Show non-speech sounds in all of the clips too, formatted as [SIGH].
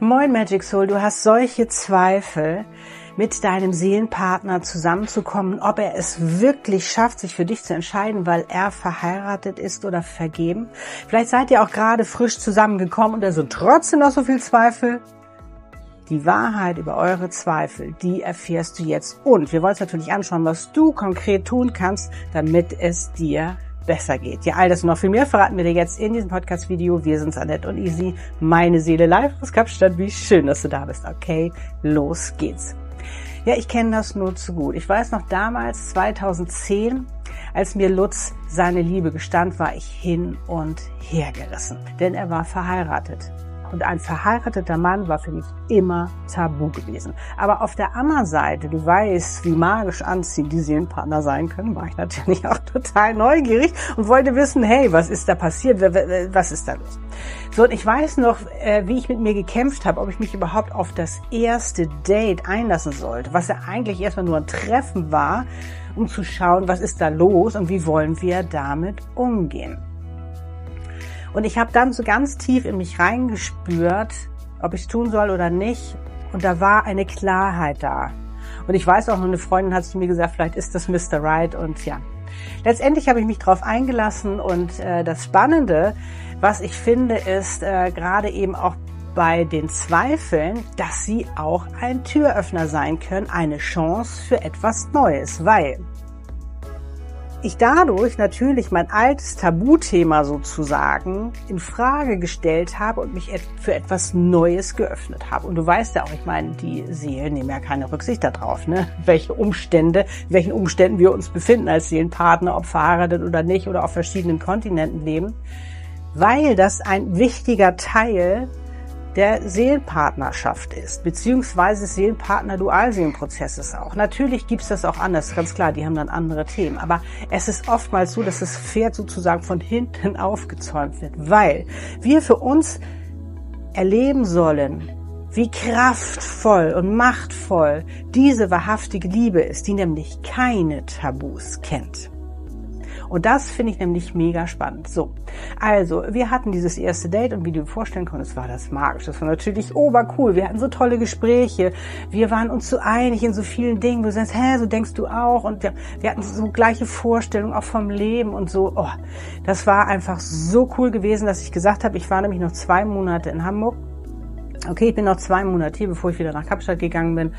Moin Magic Soul, du hast solche Zweifel, mit deinem Seelenpartner zusammenzukommen, ob er es wirklich schafft, sich für dich zu entscheiden, weil er verheiratet ist oder vergeben. Vielleicht seid ihr auch gerade frisch zusammengekommen und da sind trotzdem noch so viel Zweifel. Die Wahrheit über eure Zweifel, die erfährst du jetzt. Und wir wollen uns natürlich anschauen, was du konkret tun kannst, damit es dir besser geht. Ja, all das und noch viel mehr verraten wir dir jetzt in diesem Podcast-Video. Wir sind Annette und Easy, meine Seele live aus Kapstadt. Wie schön, dass du da bist. Okay, los geht's. Ja, ich kenne das nur zu gut. Ich weiß noch damals, 2010, als mir Lutz seine Liebe gestand, war ich hin und her gerissen. Denn er war verheiratet. Und ein verheirateter Mann war für mich immer tabu gewesen. Aber auf der anderen Seite, du weißt, wie magisch anziehend die Seelenpartner sein können, war ich natürlich [LAUGHS] auch total neugierig und wollte wissen, hey, was ist da passiert? Was ist da los? So, und ich weiß noch, äh, wie ich mit mir gekämpft habe, ob ich mich überhaupt auf das erste Date einlassen sollte, was ja eigentlich erstmal nur ein Treffen war, um zu schauen, was ist da los und wie wollen wir damit umgehen. Und ich habe dann so ganz tief in mich reingespürt, ob ich es tun soll oder nicht. Und da war eine Klarheit da. Und ich weiß auch, eine Freundin hat zu mir gesagt, vielleicht ist das Mr. Right. Und ja, letztendlich habe ich mich darauf eingelassen. Und äh, das Spannende, was ich finde, ist äh, gerade eben auch bei den Zweifeln, dass sie auch ein Türöffner sein können, eine Chance für etwas Neues. Weil ich dadurch natürlich mein altes Tabuthema sozusagen in Frage gestellt habe und mich für etwas Neues geöffnet habe. Und du weißt ja auch, ich meine, die Seelen nehmen ja keine Rücksicht darauf, ne? [LAUGHS] welche Umstände, welchen Umständen wir uns befinden als Seelenpartner, ob verheiratet oder nicht oder auf verschiedenen Kontinenten leben, weil das ein wichtiger Teil der Seelenpartnerschaft ist, beziehungsweise Seelenpartner-Dualseelenprozesses auch. Natürlich gibt's das auch anders, ganz klar, die haben dann andere Themen. Aber es ist oftmals so, dass das Pferd sozusagen von [LAUGHS] hinten aufgezäumt wird, weil wir für uns erleben sollen, wie kraftvoll und machtvoll diese wahrhaftige Liebe ist, die nämlich keine Tabus kennt. Und das finde ich nämlich mega spannend. So, also wir hatten dieses erste Date und wie du dir vorstellen konntest, war das magisch. Das war natürlich obercool. Wir hatten so tolle Gespräche. Wir waren uns so einig in so vielen Dingen. Du sagst, hä, so denkst du auch. Und wir, wir hatten so gleiche Vorstellungen auch vom Leben und so. Oh, das war einfach so cool gewesen, dass ich gesagt habe, ich war nämlich noch zwei Monate in Hamburg. Okay, ich bin noch zwei Monate hier, bevor ich wieder nach Kapstadt gegangen bin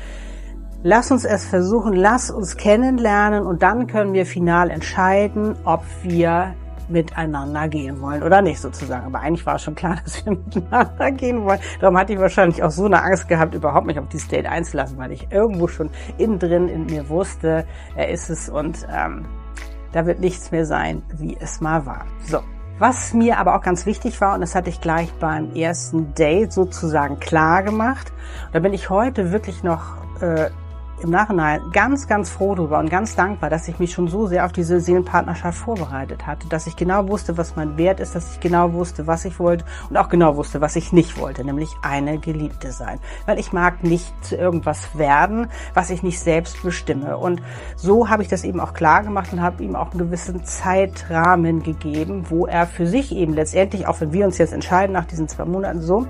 Lass uns es versuchen, lass uns kennenlernen und dann können wir final entscheiden, ob wir miteinander gehen wollen oder nicht sozusagen. Aber eigentlich war es schon klar, [LAUGHS] dass wir miteinander gehen wollen. Darum hatte ich wahrscheinlich auch so eine Angst gehabt, überhaupt mich auf dieses Date einzulassen, weil ich irgendwo schon innen drin in mir wusste, er ist es und ähm, da wird nichts mehr sein, wie es mal war. So. Was mir aber auch ganz wichtig war, und das hatte ich gleich beim ersten Date sozusagen klar gemacht, da bin ich heute wirklich noch äh, im Nachhinein ganz, ganz froh darüber und ganz dankbar, dass ich mich schon so sehr auf diese Seelenpartnerschaft vorbereitet hatte, dass ich genau wusste, was mein Wert ist, dass ich genau wusste, was ich wollte und auch genau wusste, was ich nicht wollte, nämlich eine Geliebte sein. Weil ich mag nicht zu irgendwas werden, was ich nicht selbst bestimme. Und so habe ich das eben auch klar gemacht und habe ihm auch einen gewissen Zeitrahmen gegeben, wo er für sich eben letztendlich, auch wenn wir uns jetzt entscheiden nach diesen zwei Monaten so,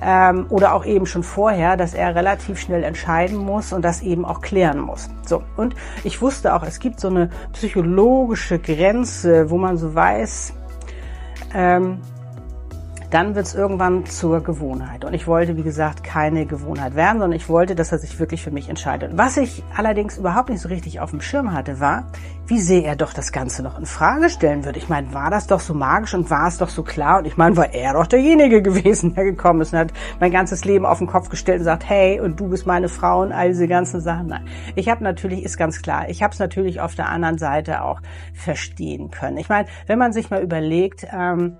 ähm, oder auch eben schon vorher, dass er relativ schnell entscheiden muss und das eben auch klären muss. So, und ich wusste auch, es gibt so eine psychologische Grenze, wo man so weiß, ähm, dann wird es irgendwann zur Gewohnheit. Und ich wollte, wie gesagt, keine Gewohnheit werden, sondern ich wollte, dass er sich wirklich für mich entscheidet. Was ich allerdings überhaupt nicht so richtig auf dem Schirm hatte, war, wie sehr er doch das Ganze noch in Frage stellen würde. Ich meine, war das doch so magisch und war es doch so klar? Und ich meine, war er doch derjenige [LAUGHS] gewesen, der gekommen ist und hat mein ganzes Leben auf den Kopf gestellt und sagt, hey, und du bist meine Frau und all diese ganzen Sachen. Nein, ich habe natürlich, ist ganz klar, ich habe es natürlich auf der anderen Seite auch verstehen können. Ich meine, wenn man sich mal überlegt, ähm,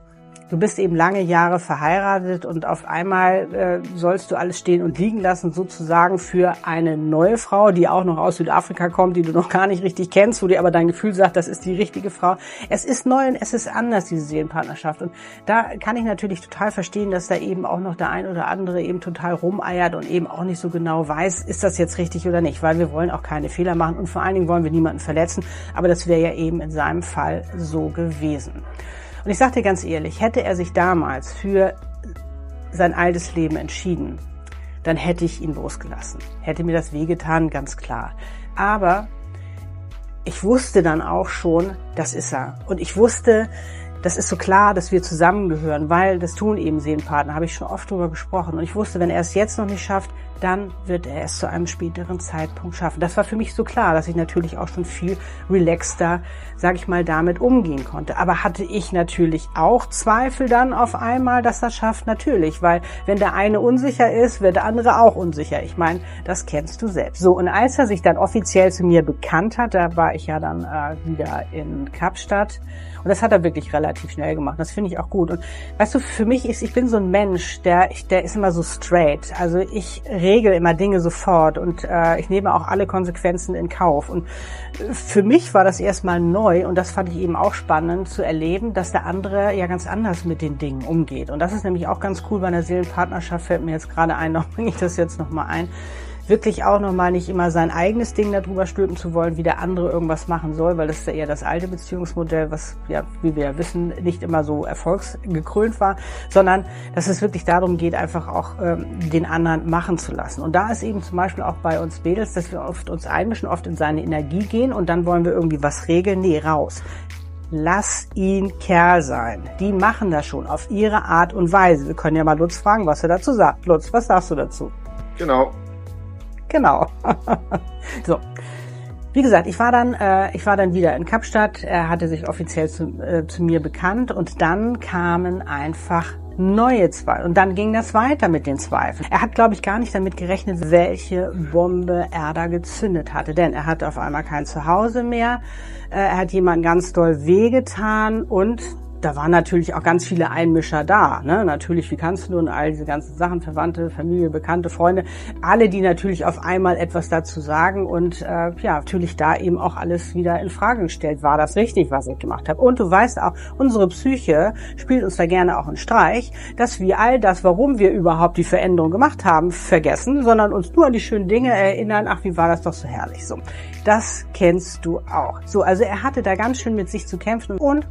du bist eben lange Jahre verheiratet und auf einmal äh, sollst du alles stehen und liegen lassen, sozusagen für eine neue Frau, die auch noch aus Südafrika kommt, die du noch gar nicht richtig kennst, wo dir aber dein Gefühl sagt, das ist die richtige Frau. Es ist neu und es ist anders, diese Seelenpartnerschaft. Und da kann ich natürlich total verstehen, dass da eben auch noch der ein oder andere eben total rumeiert und eben auch nicht so genau weiß, ist das jetzt richtig oder nicht, weil wir wollen auch keine Fehler machen und vor allen Dingen wollen wir niemanden verletzen. Aber das wäre ja eben in seinem Fall so gewesen. Und ich sage dir ganz ehrlich, hätte er sich damals für sein altes Leben entschieden, dann hätte ich ihn losgelassen. Hätte mir das wehgetan, ganz klar. Aber ich wusste dann auch schon, das ist er. Und ich wusste, das ist so klar, dass wir zusammengehören, weil das tun eben Seelenpartner, habe ich schon oft drüber gesprochen. Und ich wusste, wenn er es jetzt noch nicht schafft, dann wird er es zu einem späteren Zeitpunkt schaffen. Das war für mich so klar, dass ich natürlich auch schon viel relaxter, sag ich mal, damit umgehen konnte. Aber hatte ich natürlich auch Zweifel dann auf einmal, dass das schafft? Natürlich, weil wenn der eine unsicher ist, wird der andere auch unsicher. Ich meine, das kennst du selbst. So, und als er sich dann offiziell zu mir bekannt hat, da war ich ja dann äh, wieder in Kapstadt und das hat er wirklich relativ schnell gemacht. Das finde ich auch gut. Und weißt du, für mich ist, ich bin so ein Mensch, der, der ist immer so straight. Also ich regel immer Dinge sofort und äh, ich nehme auch alle Konsequenzen in Kauf. Und für mich war das erstmal neu und das fand ich eben auch spannend zu erleben, dass der andere ja ganz anders mit den Dingen umgeht. Und das ist nämlich auch ganz cool bei einer Seelenpartnerschaft, fällt mir jetzt gerade ein, [LAUGHS] noch bringe ich das jetzt nochmal ein wirklich auch nochmal nicht immer sein eigenes Ding darüber stülpen zu wollen, wie der andere irgendwas machen soll, weil das ist ja eher das alte Beziehungsmodell, was ja, wie wir ja wissen, nicht immer so erfolgsgekrönt war, sondern dass es wirklich darum geht, einfach auch ähm, den anderen machen zu lassen. Und da ist eben zum Beispiel auch bei uns Mädels, dass wir oft uns einmischen, oft in seine Energie gehen und dann wollen wir irgendwie was regeln. Nee, raus. Lass ihn Kerl sein. Die machen das schon auf ihre Art und Weise. Wir können ja mal Lutz fragen, was er dazu sagt. Lutz, was sagst du dazu? Genau. Genau. [LAUGHS] so. Wie gesagt, ich war dann, äh, ich war dann wieder in Kapstadt. Er hatte sich offiziell zu, äh, zu mir bekannt und dann kamen einfach neue Zweifel. Und dann ging das weiter mit den Zweifeln. Er hat, glaube ich, gar nicht damit gerechnet, welche Bombe er da gezündet hatte. Denn er hatte auf einmal kein Zuhause mehr. Äh, er hat jemanden ganz doll wehgetan und da waren natürlich auch ganz viele Einmischer da. Ne? Natürlich, wie kannst du und all diese ganzen Sachen, Verwandte, Familie, Bekannte, Freunde, alle, die natürlich auf einmal etwas dazu sagen und äh, ja, natürlich da eben auch alles wieder in Frage gestellt. War das richtig, was ich gemacht habe? Und du weißt auch, unsere Psyche spielt uns da gerne auch einen Streich, dass wir all das, warum wir überhaupt die Veränderung gemacht haben, vergessen, sondern uns nur an die schönen Dinge erinnern. Ach, wie war das doch so herrlich so. Das kennst du auch. So, also er hatte da ganz schön mit sich zu kämpfen und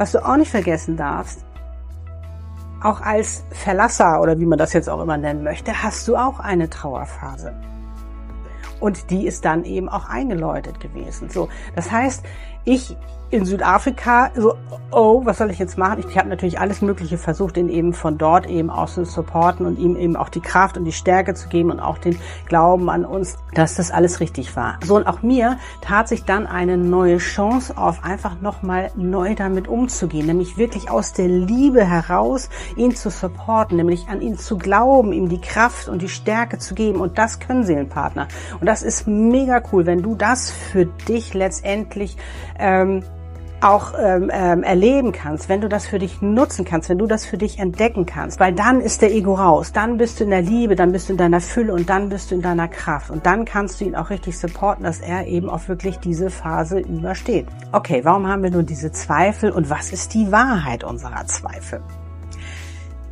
was du auch nicht vergessen darfst, auch als Verlasser oder wie man das jetzt auch immer nennen möchte, hast du auch eine Trauerphase. Und die ist dann eben auch eingeläutet gewesen. So, das heißt, ich in Südafrika so, oh, was soll ich jetzt machen? Ich habe natürlich alles Mögliche versucht, ihn eben von dort eben auch zu supporten und ihm eben auch die Kraft und die Stärke zu geben und auch den Glauben an uns, dass das alles richtig war. So, und auch mir tat sich dann eine neue Chance auf, einfach nochmal neu damit umzugehen, nämlich wirklich aus der Liebe heraus ihn zu supporten, nämlich an ihn zu glauben, ihm die Kraft und die Stärke zu geben. Und das können Seelenpartner. Und das ist mega cool, wenn du das für dich letztendlich ähm, auch ähm, ähm, erleben kannst, wenn du das für dich nutzen kannst, wenn du das für dich entdecken kannst, weil dann ist der Ego raus, dann bist du in der Liebe, dann bist du in deiner Fülle und dann bist du in deiner Kraft und dann kannst du ihn auch richtig supporten, dass er eben auch wirklich diese Phase übersteht. Okay, warum haben wir nun diese Zweifel und was ist die Wahrheit unserer Zweifel?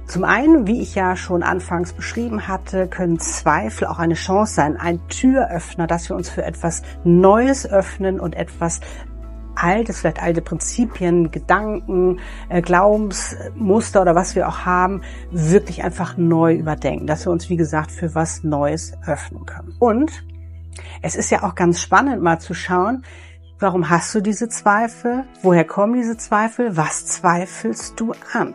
Zum einen, wie ich ja schon anfangs beschrieben hatte, können Zweifel auch eine Chance sein, ein Türöffner, dass wir uns für etwas Neues öffnen und etwas Altes, vielleicht alte Prinzipien, Gedanken, äh, Glaubensmuster oder was wir auch haben, wirklich einfach neu überdenken, dass wir uns, wie gesagt, für was Neues öffnen können. Und es ist ja auch ganz spannend, mal zu schauen, warum hast du diese Zweifel? Woher kommen diese Zweifel? Was zweifelst du an?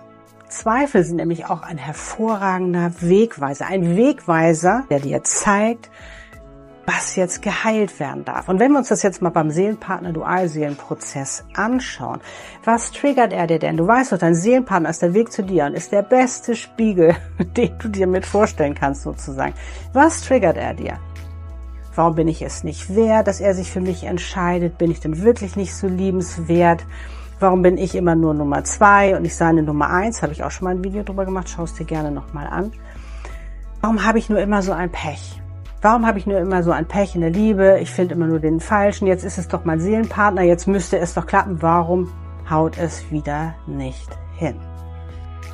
Zweifel sind nämlich auch ein hervorragender Wegweiser, ein Wegweiser, der dir zeigt, was jetzt geheilt werden darf. Und wenn wir uns das jetzt mal beim Seelenpartner Dualseelenprozess anschauen, was triggert er dir denn? Du weißt doch, dein Seelenpartner ist der Weg zu dir und ist der beste Spiegel, [LAUGHS] den du dir mit vorstellen kannst sozusagen. Was triggert er dir? Warum bin ich es nicht wert, dass er sich für mich entscheidet? Bin ich denn wirklich nicht so liebenswert? Warum bin ich immer nur Nummer zwei und nicht seine Nummer eins? Habe ich auch schon mal ein Video drüber gemacht, schau es dir gerne nochmal an. Warum habe ich nur immer so ein Pech? Warum habe ich nur immer so ein Pech in der Liebe? Ich finde immer nur den Falschen. Jetzt ist es doch mein Seelenpartner. Jetzt müsste es doch klappen. Warum haut es wieder nicht hin?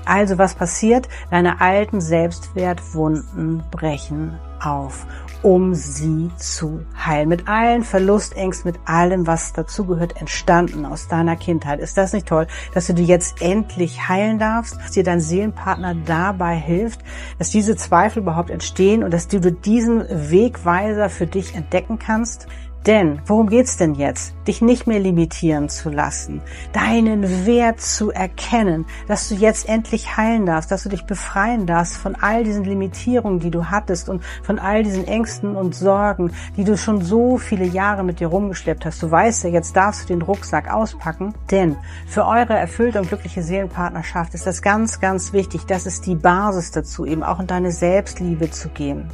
Also was passiert? Deine alten Selbstwertwunden brechen auf, um sie zu heilen. Mit allen Verlustängsten, mit allem, was dazugehört, entstanden aus deiner Kindheit. Ist das nicht toll, dass du die jetzt endlich heilen darfst, dass dir dein Seelenpartner dabei hilft, dass diese Zweifel überhaupt entstehen und dass du diesen Wegweiser für dich entdecken kannst? Denn worum geht's denn jetzt? Dich nicht mehr limitieren zu lassen, deinen Wert zu erkennen, dass du jetzt endlich heilen darfst, dass du dich befreien darfst von all diesen Limitierungen, die du hattest und von all diesen Ängsten und Sorgen, die du schon so viele Jahre mit dir rumgeschleppt hast. Du weißt ja, jetzt darfst du den Rucksack auspacken, denn für eure erfüllte und glückliche Seelenpartnerschaft ist das ganz, ganz wichtig. Das ist die Basis dazu, eben auch in deine Selbstliebe zu gehen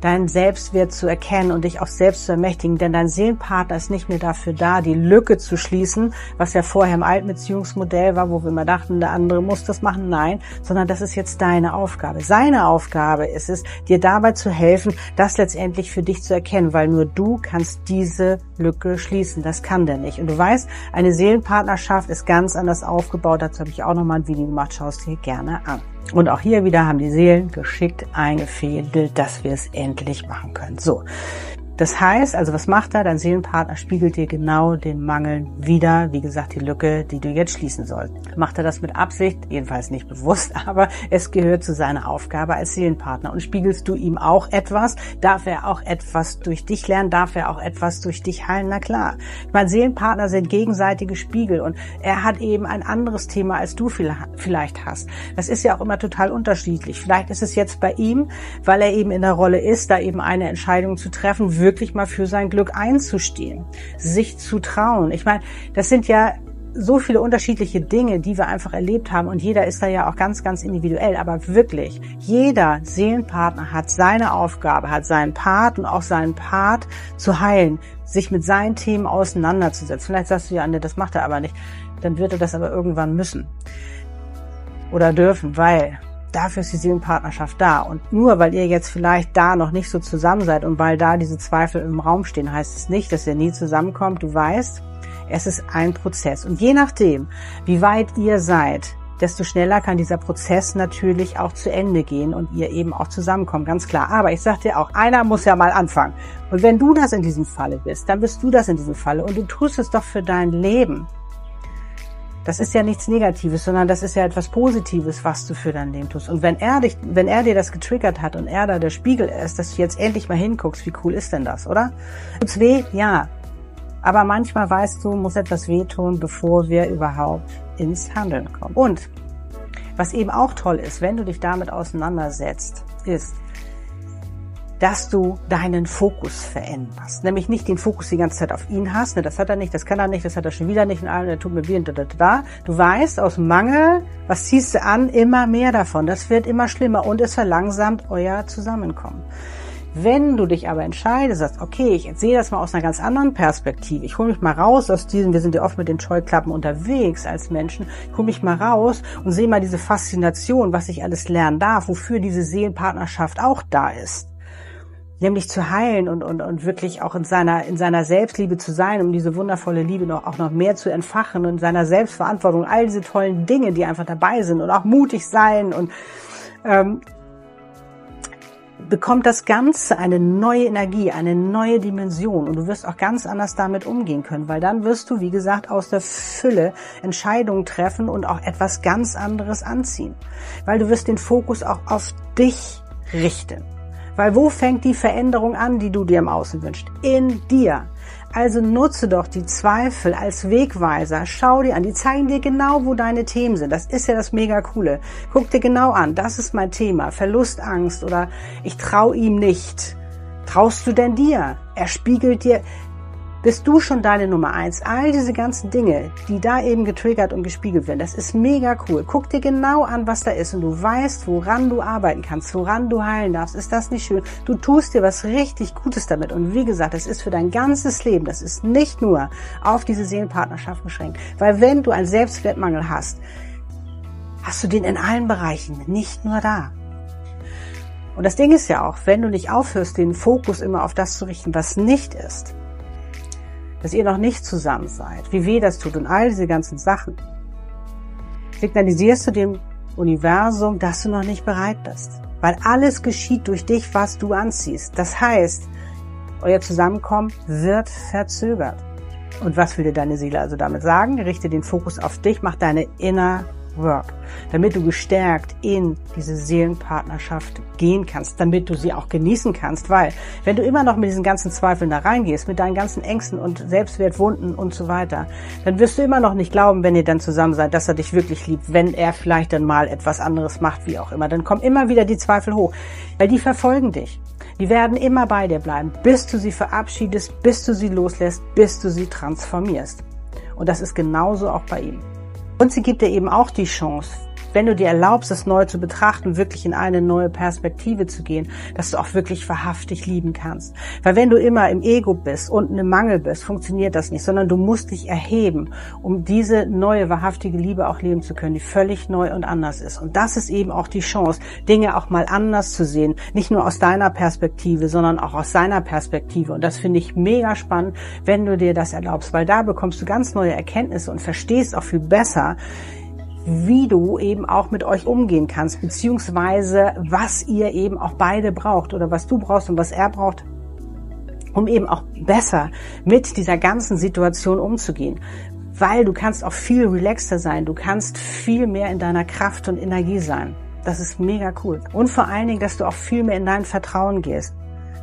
deinen Selbstwert zu erkennen und dich auch selbst zu ermächtigen, denn dein Seelenpartner ist nicht mehr dafür da, die Lücke zu schließen, was ja vorher im alten Beziehungsmodell war, wo wir immer dachten, der andere muss das machen. Nein, sondern das ist jetzt deine Aufgabe. Seine Aufgabe ist es, dir dabei zu helfen, das letztendlich für dich zu erkennen, weil nur du kannst diese Lücke schließen. Das kann der nicht. Und du weißt, eine Seelenpartnerschaft ist ganz anders aufgebaut. Dazu habe ich auch nochmal ein Video gemacht. Schau es dir gerne an. Und auch hier wieder haben die Seelen geschickt eingefädelt, dass wir es endlich machen können. So, das heißt, also was macht er? Dein Seelenpartner spiegelt dir genau den Mangel wieder, wie gesagt, die Lücke, die du jetzt schließen sollst. Macht er das mit Absicht? Jedenfalls nicht bewusst, [LAUGHS] aber es gehört zu seiner Aufgabe als Seelenpartner. Und spiegelst du ihm auch etwas? Darf er auch etwas durch dich lernen? Darf er auch etwas durch dich heilen? Na klar. Mein Seelenpartner sind gegenseitige Spiegel und er hat eben ein anderes Thema, als du vielleicht hast. Das ist ja auch immer total unterschiedlich. Vielleicht ist es jetzt bei ihm, weil er eben in der Rolle ist, da eben eine Entscheidung zu treffen, wirklich mal für sein Glück einzustehen, sich zu trauen. Ich meine, das sind ja so viele unterschiedliche Dinge, die wir einfach erlebt haben und jeder ist da ja auch ganz, ganz individuell. Aber wirklich, jeder Seelenpartner hat seine Aufgabe, hat seinen Part und auch seinen Part zu heilen, sich mit seinen Themen auseinanderzusetzen. Vielleicht sagst du ja, Anne, das macht er aber nicht. Dann wird er das aber irgendwann müssen oder dürfen, weil dafür ist die Seelenpartnerschaft da. Und nur weil ihr jetzt vielleicht da noch nicht so zusammen seid und weil da diese Zweifel im Raum stehen, heißt es nicht, dass ihr nie zusammenkommt. Du weißt, es ist ein Prozess. Und je nachdem, wie weit ihr seid, desto schneller kann dieser Prozess natürlich auch zu Ende gehen und ihr eben auch zusammenkommen, ganz klar. Aber ich sag dir auch, einer muss ja mal anfangen. Und wenn du das in diesem Falle bist, dann bist du das in diesem Falle und du tust es doch für dein Leben. Das ist ja nichts Negatives, sondern das ist ja etwas Positives, was du für dein Leben tust. Und wenn er dich, wenn er dir das getriggert hat und er da der Spiegel ist, dass du jetzt endlich mal hinguckst, wie cool ist denn das, oder? Tut's weh? Ja. Aber manchmal weißt du, muss etwas wehtun, bevor wir überhaupt ins Handeln kommen. Und was eben auch toll ist, wenn du dich damit auseinandersetzt, ist, dass du deinen Fokus veränderst. Nämlich nicht den Fokus die ganze Zeit auf ihn hast, ne, das hat er nicht, das kann er nicht, das hat er schon wieder nicht, und der tut mir weh und da, da, da. Du weißt aus Mangel, was ziehst du an, immer mehr davon. Das wird immer schlimmer und es verlangsamt euer Zusammenkommen. Wenn du dich aber entscheidest, sagst, okay, ich sehe das mal aus einer ganz anderen Perspektive. Ich hole mich mal raus aus diesem, wir sind ja oft mit den Scheuklappen unterwegs als Menschen. Ich hole mich mal raus und sehe mal diese Faszination, was ich alles lernen darf, wofür diese Seelenpartnerschaft auch da ist nämlich zu heilen und, und, und wirklich auch in seiner, in seiner Selbstliebe zu sein, um diese wundervolle Liebe noch, auch noch mehr zu entfachen und in seiner Selbstverantwortung, all diese tollen Dinge, die einfach dabei sind und auch mutig sein und ähm, bekommt das Ganze eine neue Energie, eine neue Dimension und du wirst auch ganz anders damit umgehen können, weil dann wirst du, wie gesagt, aus der Fülle Entscheidungen treffen und auch etwas ganz anderes anziehen, weil du wirst den Fokus auch auf dich richten. Weil wo fängt die Veränderung an, die du dir im Außen wünschst? In dir. Also nutze doch die Zweifel als Wegweiser. Schau dir an. Die zeigen dir genau, wo deine Themen sind. Das ist ja das mega coole. Guck dir genau an. Das ist mein Thema. Verlustangst oder ich trau ihm nicht. Traust du denn dir? Er spiegelt dir, bist du schon deine Nummer eins. All diese ganzen Dinge, die da eben getriggert und gespiegelt werden, das ist mega cool. Guck dir genau an, was da ist und du weißt, woran du arbeiten kannst, woran du heilen darfst. Ist das nicht schön? Du tust dir was richtig Gutes damit. Und wie gesagt, das ist für dein ganzes Leben. Das ist nicht nur auf diese Seelenpartnerschaft beschränkt. Weil wenn du einen Selbstwertmangel hast, hast du den in allen Bereichen, nicht nur da. Und das Ding ist ja auch, wenn du nicht aufhörst, den Fokus immer auf das zu richten, was nicht ist, dass ihr noch nicht zusammen seid, wie weh das tut und all diese ganzen Sachen, signalisierst du dem Universum, dass du noch nicht bereit bist. Weil alles geschieht durch dich, was du anziehst. Das heißt, euer Zusammenkommen wird verzögert. Und was will dir deine Seele also damit sagen? Richte den Fokus auf dich, mach deine Inner Work, damit du gestärkt in diese Seelenpartnerschaft gehen kannst, damit du sie auch genießen kannst, weil wenn du immer noch mit diesen ganzen Zweifeln da reingehst, mit deinen ganzen Ängsten und Selbstwertwunden und so weiter, dann wirst du immer noch nicht glauben, wenn ihr dann zusammen seid, dass er dich wirklich liebt, wenn er vielleicht dann mal etwas anderes macht, wie auch immer. Dann kommen immer wieder die Zweifel hoch, weil die verfolgen dich. Die werden immer bei dir bleiben, bis du sie verabschiedest, bis du sie loslässt, bis du sie transformierst. Und das ist genauso auch bei ihm. Und sie gibt dir eben auch die Chance, wenn du dir erlaubst, es neu zu betrachten, wirklich in eine neue Perspektive zu gehen, dass du auch wirklich wahrhaftig lieben kannst. Weil wenn du immer im Ego bist und im Mangel bist, funktioniert das nicht, sondern du musst dich erheben, um diese neue wahrhaftige Liebe auch leben zu können, die völlig neu und anders ist. Und das ist eben auch die Chance, Dinge auch mal anders zu sehen, nicht nur aus deiner Perspektive, sondern auch aus seiner Perspektive. Und das finde ich mega spannend, wenn du dir das erlaubst, weil da bekommst du ganz neue Erkenntnisse und verstehst auch viel besser, wie du eben auch mit euch umgehen kannst, beziehungsweise was ihr eben auch beide braucht oder was du brauchst und was er braucht, um eben auch besser mit dieser ganzen Situation umzugehen. Weil du kannst auch viel relaxter sein, du kannst viel mehr in deiner Kraft und Energie sein. Das ist mega cool. Und vor allen Dingen, dass du auch viel mehr in dein Vertrauen gehst.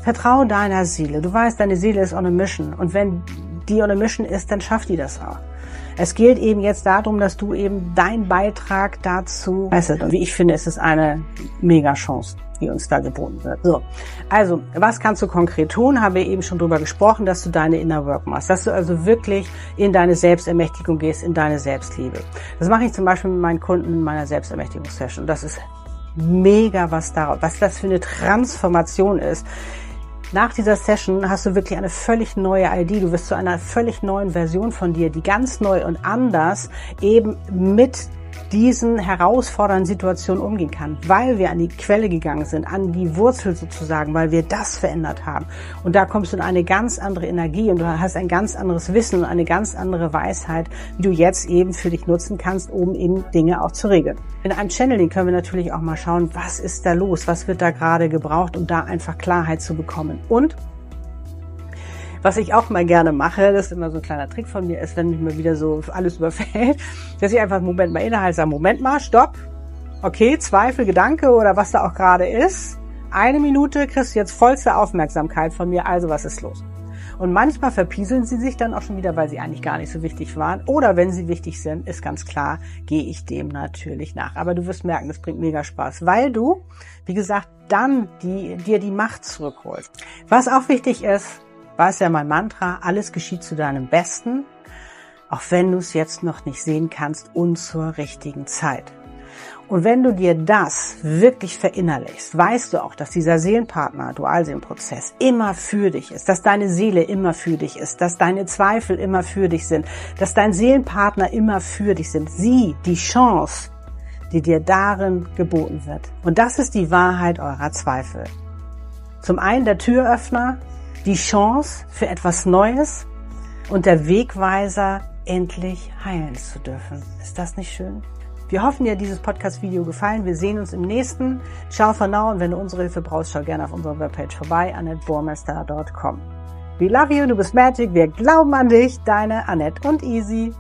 Vertraue deiner Seele. Du weißt, deine Seele ist on a mission. Und wenn die on a mission ist, dann schafft die das auch. Es geht eben jetzt darum, dass du eben deinen Beitrag dazu leistest. Und wie ich finde, ist es eine mega Chance die uns da geboten wird. So, also was kannst du konkret tun? Haben wir eben schon drüber gesprochen, dass du deine Inner Work machst, dass du also wirklich in deine Selbstermächtigung gehst, in deine Selbstliebe. Das mache ich zum Beispiel mit meinen Kunden in meiner Selbstermächtigungssession. Das ist mega, was da, was das für eine Transformation ist nach dieser Session hast du wirklich eine völlig neue ID. Du wirst zu einer völlig neuen Version von dir, die ganz neu und anders eben mit diesen herausfordernden Situationen umgehen kann, weil wir an die Quelle gegangen sind, an die Wurzel sozusagen, weil wir das verändert haben. Und da kommst du in eine ganz andere Energie und du hast ein ganz anderes Wissen und eine ganz andere Weisheit, die du jetzt eben für dich nutzen kannst, um eben Dinge auch zu regeln. In einem Channeling können wir natürlich auch mal schauen, was ist da los, was wird da gerade gebraucht, um da einfach Klarheit zu bekommen. Und was ich auch mal gerne mache, das ist immer so ein kleiner Trick von mir, ist, wenn mich mal wieder so alles überfällt, [LAUGHS] dass ich einfach einen Moment mal innehalte, sage, Moment mal, stopp, okay, Zweifel, Gedanke oder was da auch gerade ist. Eine Minute kriegst du jetzt vollste Aufmerksamkeit von mir, also was ist los? Und manchmal verpieseln sie sich dann auch schon wieder, weil sie eigentlich gar nicht so wichtig waren. Oder wenn sie wichtig sind, ist ganz klar, gehe ich dem natürlich nach. Aber du wirst merken, das bringt mega Spaß, weil du, wie gesagt, dann die, dir die Macht zurückholst. Was auch wichtig ist, war es ja mein Mantra, alles geschieht zu deinem Besten, auch wenn du es jetzt noch nicht sehen kannst und zur richtigen Zeit. Und wenn du dir das wirklich verinnerlichst, weißt du auch, dass dieser Seelenpartner, Dualseelenprozess, immer für dich ist, dass deine Seele immer für dich ist, dass deine Zweifel immer für dich sind, dass dein Seelenpartner immer für dich sind. Sieh die Chance, die dir darin geboten wird. Und das ist die Wahrheit eurer Zweifel. Zum einen der Türöffner, die Chance für etwas Neues und der Wegweiser, endlich heilen zu dürfen. Ist das nicht schön? Wir hoffen, dir hat dieses Podcast-Video gefallen. Wir sehen uns im nächsten. Ciao for now und wenn du unsere Hilfe brauchst, schau gerne auf unserer Webpage vorbei, annettebormester.com. We love you, du bist Magic, wir glauben an dich, deine Annette und Easy.